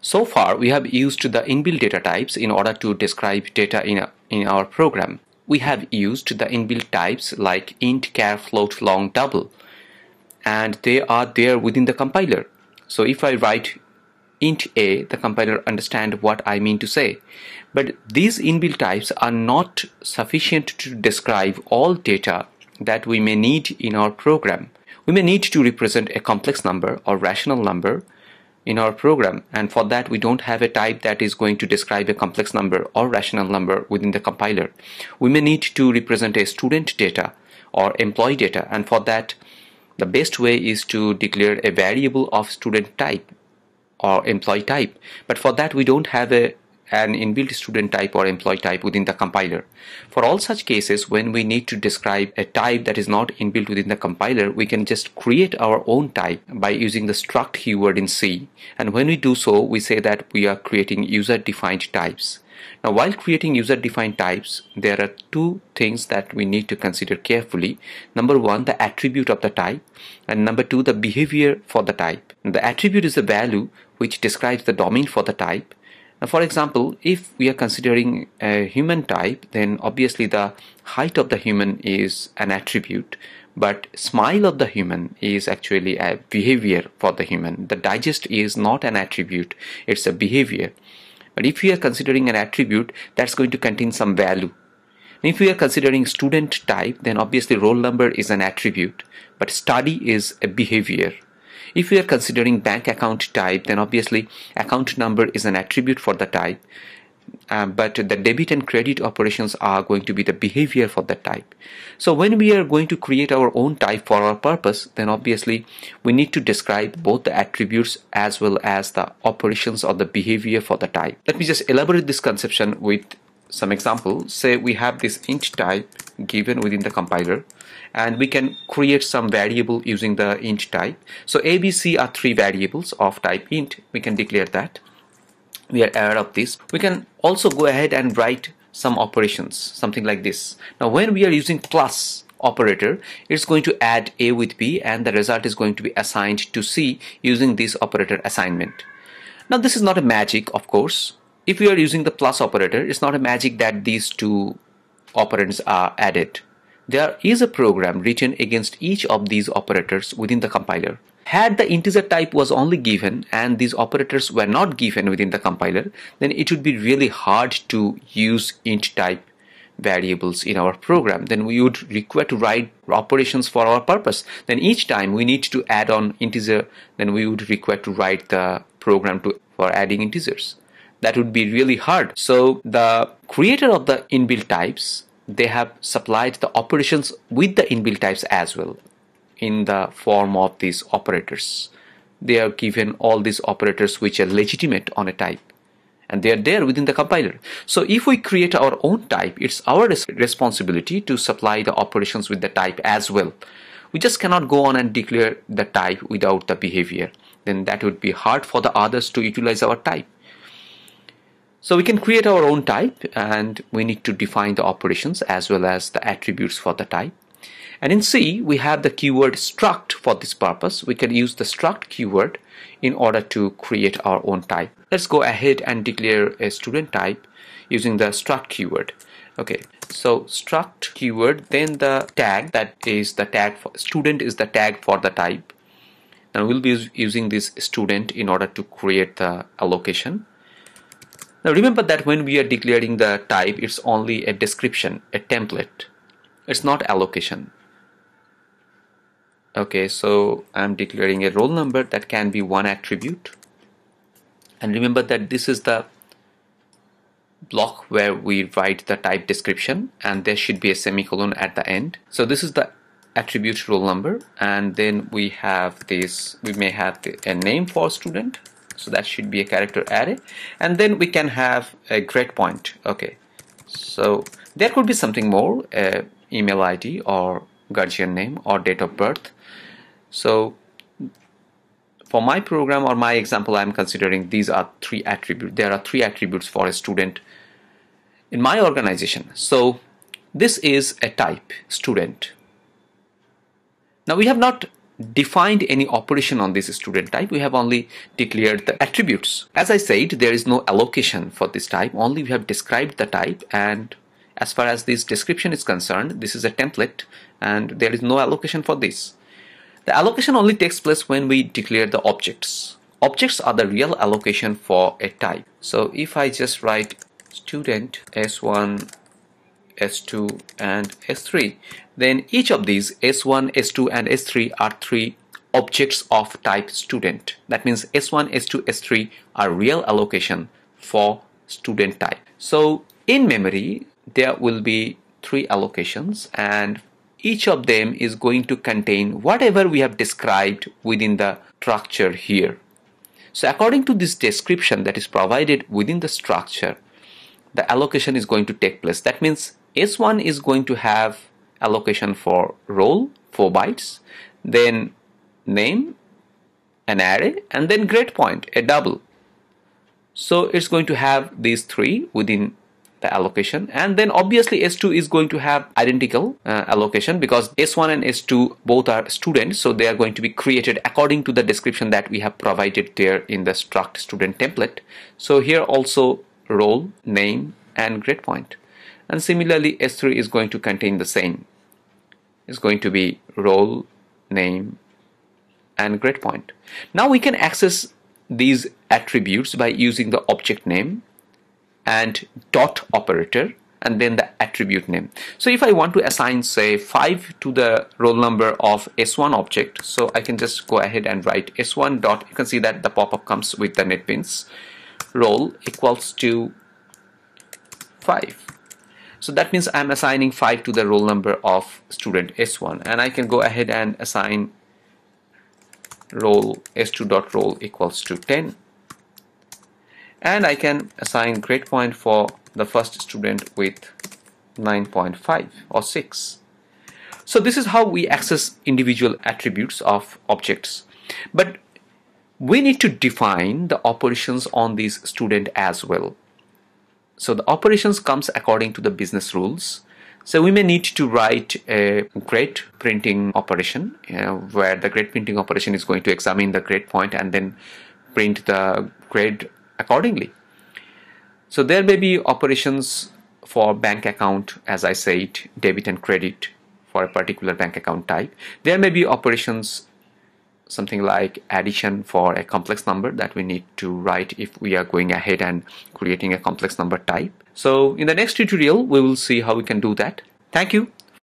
So far, we have used the inbuilt data types in order to describe data in, a, in our program. We have used the inbuilt types like int, char, float, long, double, and they are there within the compiler. So if I write int a, the compiler understand what I mean to say. But these inbuilt types are not sufficient to describe all data that we may need in our program. We may need to represent a complex number or rational number in our program. And for that we don't have a type that is going to describe a complex number or rational number within the compiler. We may need to represent a student data or employee data. And for that the best way is to declare a variable of student type or employee type. But for that we don't have a an inbuilt student type or employee type within the compiler. For all such cases, when we need to describe a type that is not inbuilt within the compiler, we can just create our own type by using the struct keyword in C. And when we do so, we say that we are creating user-defined types. Now, while creating user-defined types, there are two things that we need to consider carefully. Number one, the attribute of the type, and number two, the behavior for the type. The attribute is the value which describes the domain for the type, for example, if we are considering a human type, then obviously the height of the human is an attribute, but smile of the human is actually a behavior for the human. The digest is not an attribute, it's a behavior. But if we are considering an attribute, that's going to contain some value. If we are considering student type, then obviously roll number is an attribute, but study is a behavior. If we are considering bank account type, then obviously account number is an attribute for the type. Uh, but the debit and credit operations are going to be the behavior for the type. So when we are going to create our own type for our purpose, then obviously we need to describe both the attributes as well as the operations or the behavior for the type. Let me just elaborate this conception with some example. Say we have this int type given within the compiler and we can create some variable using the int type. So ABC are three variables of type int. We can declare that. We are aware of this. We can also go ahead and write some operations, something like this. Now when we are using plus operator, it's going to add A with B and the result is going to be assigned to C using this operator assignment. Now this is not a magic, of course. If we are using the plus operator, it's not a magic that these two operands are added. There is a program written against each of these operators within the compiler. Had the integer type was only given and these operators were not given within the compiler, then it would be really hard to use int type variables in our program. Then we would require to write operations for our purpose. Then each time we need to add on integer, then we would require to write the program to for adding integers. That would be really hard. So the creator of the inbuilt types they have supplied the operations with the inbuilt types as well in the form of these operators. They are given all these operators which are legitimate on a type and they are there within the compiler. So if we create our own type, it's our responsibility to supply the operations with the type as well. We just cannot go on and declare the type without the behavior. Then that would be hard for the others to utilize our type. So we can create our own type and we need to define the operations as well as the attributes for the type. And in C, we have the keyword struct for this purpose. We can use the struct keyword in order to create our own type. Let's go ahead and declare a student type using the struct keyword. Okay, so struct keyword, then the tag that is the tag for student is the tag for the type. Now we'll be using this student in order to create the allocation. Now remember that when we are declaring the type, it's only a description, a template. It's not allocation. Okay, so I'm declaring a roll number that can be one attribute. And remember that this is the block where we write the type description and there should be a semicolon at the end. So this is the attribute roll number and then we have this, we may have a name for student so that should be a character array. And then we can have a grade point. Okay. So there could be something more uh, email id or guardian name or date of birth. So for my program or my example I'm considering these are three attributes there are three attributes for a student in my organization. So this is a type student. Now we have not defined any operation on this student type. We have only declared the attributes. As I said, there is no allocation for this type. Only we have described the type and as far as this description is concerned, this is a template and there is no allocation for this. The allocation only takes place when we declare the objects. Objects are the real allocation for a type. So if I just write student S1, S2 and S3 then each of these S1, S2 and S3 are three objects of type student. That means S1, S2, S3 are real allocation for student type. So in memory there will be three allocations and each of them is going to contain whatever we have described within the structure here. So according to this description that is provided within the structure, the allocation is going to take place. That means S1 is going to have allocation for roll, 4 bytes, then name, an array, and then grade point, a double. So it's going to have these three within the allocation and then obviously S2 is going to have identical uh, allocation because S1 and S2 both are students so they are going to be created according to the description that we have provided there in the struct student template so here also roll name and grade point and similarly S3 is going to contain the same is going to be roll name and grade point now we can access these attributes by using the object name and dot operator and then the attribute name. So if I want to assign say 5 to the roll number of S1 object, so I can just go ahead and write S1 dot, you can see that the pop-up comes with the NetBeans roll equals to 5. So that means I'm assigning 5 to the roll number of student S1 and I can go ahead and assign roll S2 dot roll equals to 10 and I can assign grade point for the first student with 9.5 or 6. So this is how we access individual attributes of objects. But we need to define the operations on this student as well. So the operations comes according to the business rules. So we may need to write a grade printing operation know, where the grade printing operation is going to examine the grade point and then print the grade accordingly. So there may be operations for bank account, as I said, debit and credit for a particular bank account type. There may be operations something like addition for a complex number that we need to write if we are going ahead and creating a complex number type. So in the next tutorial, we will see how we can do that. Thank you.